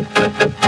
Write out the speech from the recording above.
Gracias.